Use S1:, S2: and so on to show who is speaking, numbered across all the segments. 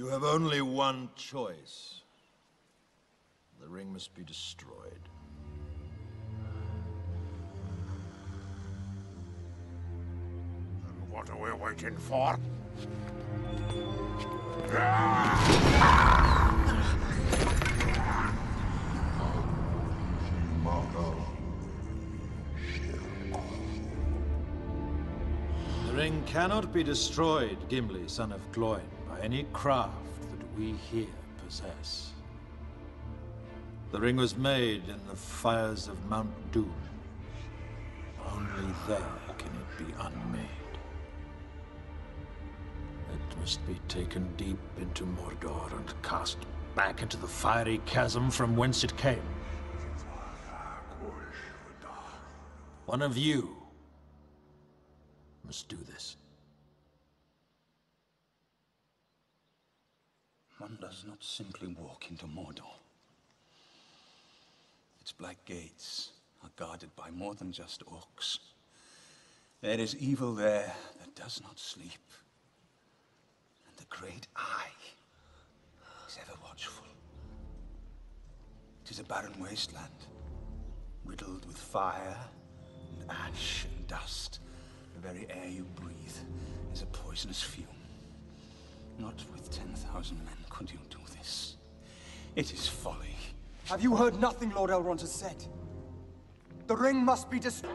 S1: You have only one choice. The ring must be destroyed.
S2: What are we waiting for?
S1: The ring cannot be destroyed, Gimli, son of Gloin, by any craft that we here possess. The ring was made in the fires of Mount Doom. Only there can it be unmade. It must be taken deep into Mordor and cast back into the fiery chasm from whence it came. One of you must do this.
S3: One does not simply walk into Mordor. Its black gates are guarded by more than just orcs. There is evil there that does not sleep. And the great eye is ever watchful. It is a barren wasteland, riddled with fire and ash and dust. The very air you breathe is a poisonous fume. Not with 10,000 men could you do this. It is folly.
S4: Have you heard nothing Lord Elrond has said? The ring must be destroyed.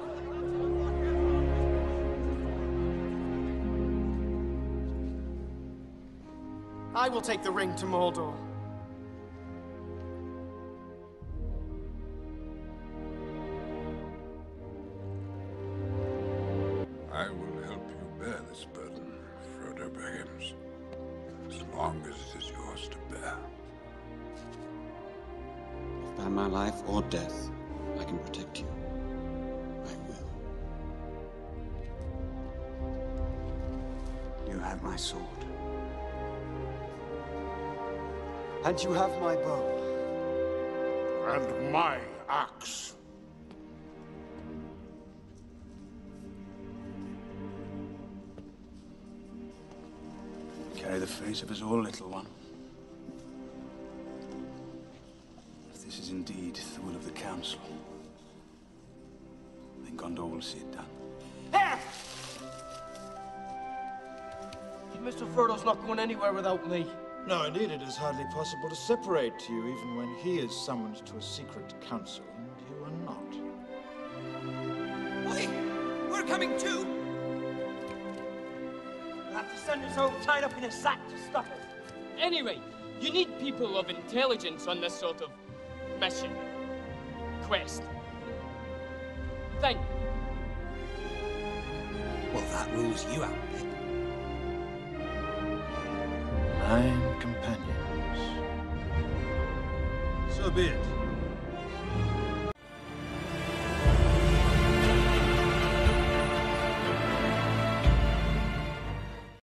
S5: I will take the ring to Mordor.
S2: Long as it is yours to bear.
S6: If by my life or death I can protect you, I will.
S3: You have my sword.
S4: And you have my bow.
S2: And my axe.
S3: Carry the face of us all, little one. If this is indeed the will of the Council, then Gondor will see it done.
S5: Mr. Frodo's not going anywhere without me.
S1: No, indeed, it is hardly possible to separate you, even when he is summoned to a secret council, and you are not.
S5: Wait! We're coming too! We'll have to send us tied up in a sack to stop it.
S7: Anyway, you need people of intelligence on this sort of mission. Quest. Thank you.
S3: Well, that rules you out, Pip.
S1: Nine companions. So be it.